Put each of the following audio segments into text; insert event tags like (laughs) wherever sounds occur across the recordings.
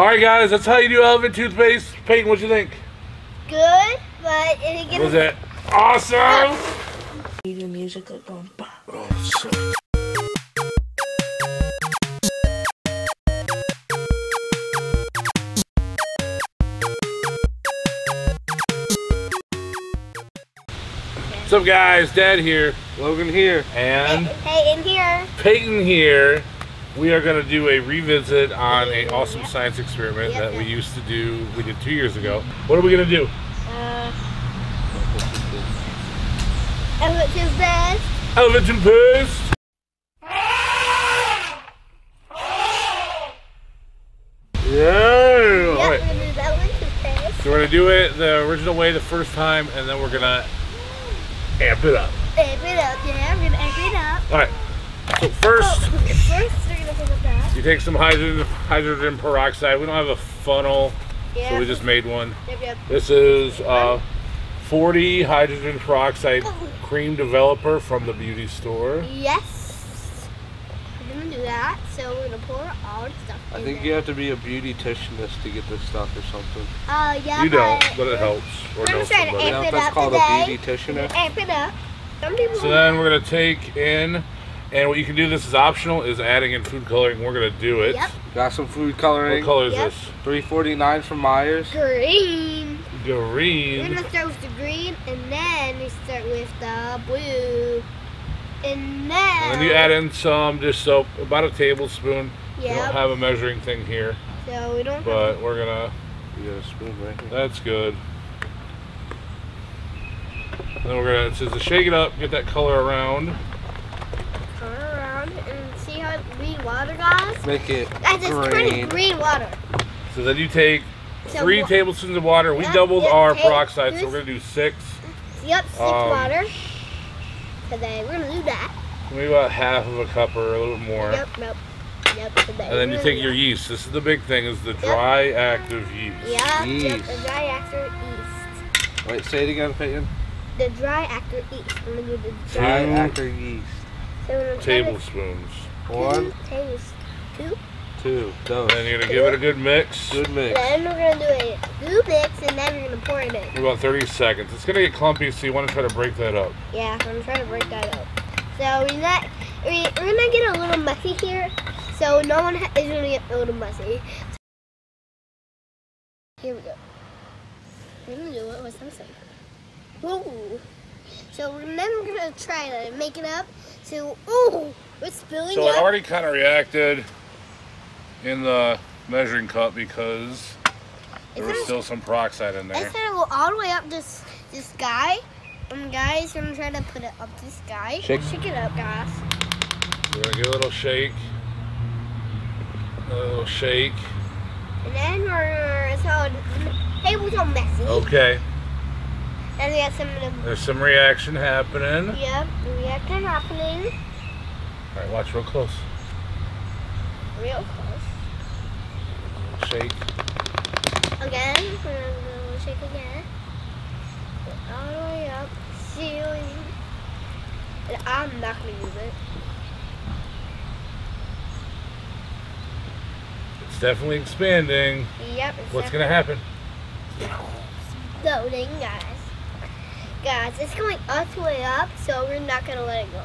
All right, guys, that's how you do elephant toothpaste. Peyton, what you think? Good, but it gets Was it awesome? The music like going. bah. Oh, so What's up, guys? Dad here, Logan here. and Hey, in here. Peyton here. We are going to do a revisit on a awesome science experiment that we used to do. We did two years ago. What are we going to do? Uh, Elephant is best. Elephant toothpaste. Yeah. All right. we're gonna do that one toothpaste. So we're gonna do it the original way the first time, and then we're gonna amp it up. Amp it up, yeah, we're gonna amp it up. All right. So first, Oh, first we're gonna put it back. you take some hydrogen hydrogen peroxide. We don't have a funnel, Yeah. so we just made one. Yep, yep. This is uh, 40 hydrogen peroxide cream developer from the beauty store. Yes. We're gonna do that. So we're gonna pour all the stuff I in think there. you have to be a beauticianist to get this stuff or something. Uh, yeah, You don't, but but it helps. Or I'm know trying to somebody. You know amp if it that's up called today. a beauticianist? Amp it up. Some. So then we're gonna take in, and what you can do. This is optional. Is adding in food coloring. We're gonna do it. Yep. Got some food coloring. What coloring. color is Yep. this? 349 from Myers. green. Green. We're gonna start with the green, and then we start with the blue, and then. And then you add in some, just so about a tablespoon. We don't have a measuring thing here, So we don't. but we're gonna. You got a spoon right here. That's good. Then we're gonna. It says to shake it up, get that color around. Turn around and see how green water goes. Make it Guys, it's turning green. green water. So then you take So three tablespoons of water. We Yep, doubled yep, our peroxide, so we're gonna do six. Yep, six Um, water. Today we're gonna do that. Maybe about half of a cup or a little bit more. Yep, yep, yep. Today. And then you take your yeast. This is the big thing: is the dry active yeast. Yep, yep. The dry active yeast. Wait, say it again, Peyton. The dry active yeast. I'm gonna do the Dry dry. actor yeast. So we're gonna try to- Tablespoons. One, Two. Two. two, those. And you're gonna give it a good mix. Good mix. Then we're gonna do a glue mix, and then we're gonna pour it in. For about 30 seconds. It's gonna get clumpy, so you want to try to break that up. Yeah, I'm gonna try to break that up. So we're not, we, we're gonna get a little messy here, so no one ha- is gonna get a little messy. Here we go. We're gonna do it with something. Ooh. So we're- then we're gonna try to make it up. So, ooh, we're spilling So it already kind of reacted in the measuring cup because there It's was still some peroxide in there. It's gonna go all the way up this this guy. And guys, I'm gonna try to put it up this guy. Shake. Shake it up, guys. We're gonna give it a little shake. A little shake. And then we're so the table's all messy. Okay. And we got some of the There's some reaction happening. yep, reaction happening All right, watch real close. real close. Shake. Again, we're shake again. All the way up, ceiling. And I'm not gonna use it. It's definitely expanding. Yep. It's What's gonna happen? Loading, guys. Guys, it's going all the way up, so we're not gonna let it go.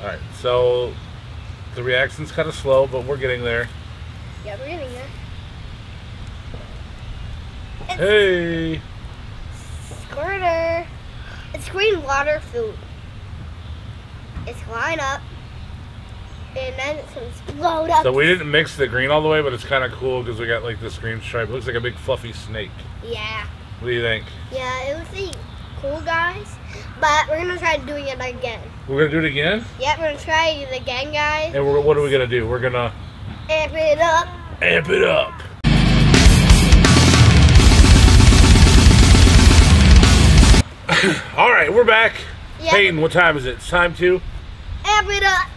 All right, so the reaction's kind of slow, but we're getting there. Yeah, we're getting there. It's Hey. squirter. It's green water food. It's line up. And then it's gonna explode up. So we didn't mix the green all the way, but it's kind of cool because we got like this green stripe. It looks like a big fluffy snake. Yeah. What do you think? Yeah, it was really cool, guys. But we're gonna try doing it again. We're gonna do it again, Yeah, we're gonna try it again, guys. and we're, what are we gonna do? We're gonna Amp it up. amp it up. (coughs) all right, we're back. Yeah. Peyton, what time is it? It's time to. Amp it up.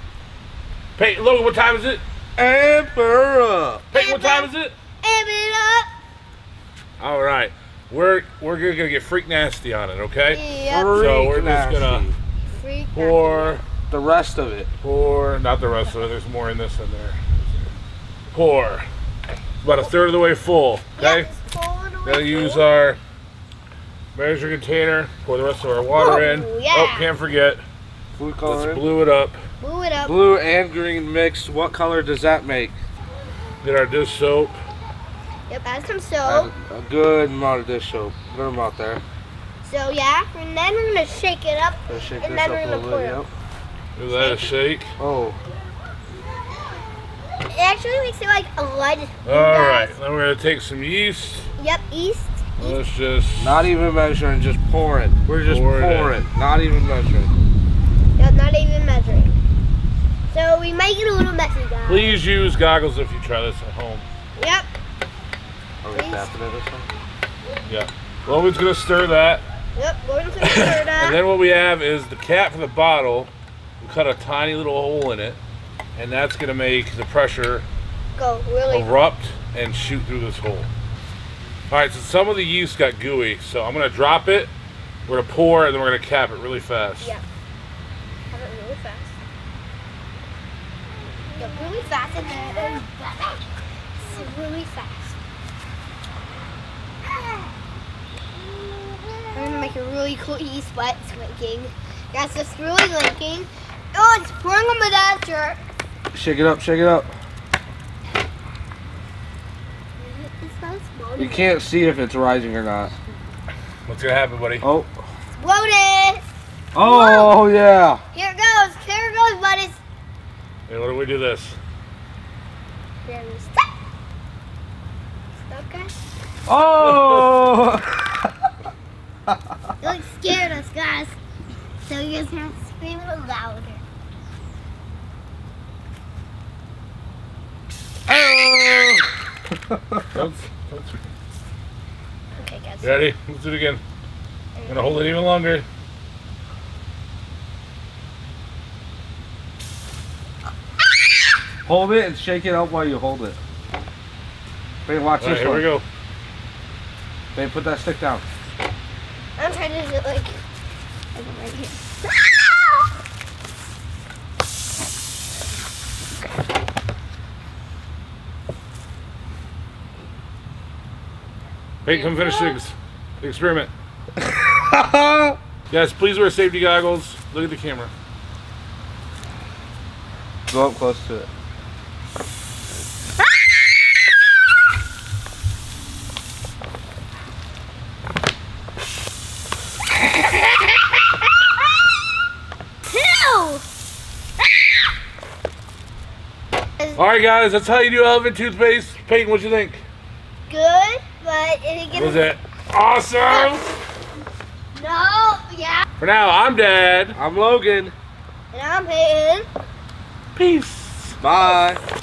Peyton, Logan, what time is it? Amper up. Peyton, what time is it? Amp it up. All right, we're we're gonna, gonna get freak nasty on it, okay? Yep. So we're Freak just gonna. Freak pour, The rest of it. pour, not the rest of it. There's more in this than there. Pour. about a third of the way full. Okay. Yep, it's full of the Gotta use our measure container. Pour the rest of our water oh, in. Oh, yeah. Oh, can't forget. Food Let's blue it up. Blew it up. Blue and green mixed. What color does that make? Get our dish soap. Yep, add some Add soap. a good amount of dish soap. Good amount there. So yeah, and then we're gonna shake it up. Gonna shake And then up we're gonna pour it. Yep. Give that a shake. Oh, It actually makes it like a light. All right. Then we're gonna take some yeast. Yep, east. Let's just. not even measuring, just pouring. We're just Pour it in. pouring, not even measuring. Yep, not even measuring. So we might get a little messy, guys. Please use goggles if you try this at home. Yep. Oh, Are we tapping it this one? Yeah. Logan's gonna stir that. Yep. We're gonna stir (coughs) And that. then what we have is the cap for the bottle. We cut a tiny little hole in it, and that's gonna make the pressure Go really. erupt and shoot through this hole. All right, so some of the yeast got gooey, so I'm gonna drop it. We're gonna pour, and then we're gonna cap it really fast. Yep. Have it really fast. Yep, really fast and then it's really fast. We're gonna make a really cool yeast wet. It's linking. Guys, it's really linking. Oh, it's pouring on my dad's shirt. Shake it up, shake it up. It's. You can't see if it's rising or not. What's gonna happen, buddy? Oh, Exploded. oh yeah. Here it goes. Here it goes, buddies. Hey, what don't we do this? Here we stop. Stop, guys. Oh. (laughs) (laughs) It like scared us, guys. So you guys have to scream a little louder. Don't- don't- Okay, guys. Ready? Let's do it again. I'm gonna hold it even longer. hold it and shake it out while you hold it. Babe, watch All right, this here one. we go. Babe, put that stick down. I'm trying to do it like, like right here. Hey, come finish the, ex- experiment. (laughs) Yes, please wear safety goggles. Look at the camera. Go up close to it. All right, guys, that's how you do elephant toothpaste. Peyton, what you think? Good, but it gets Was it awesome? no, yeah. For now, I'm Dad. I'm Logan. And I'm Peyton. Peace. Bye.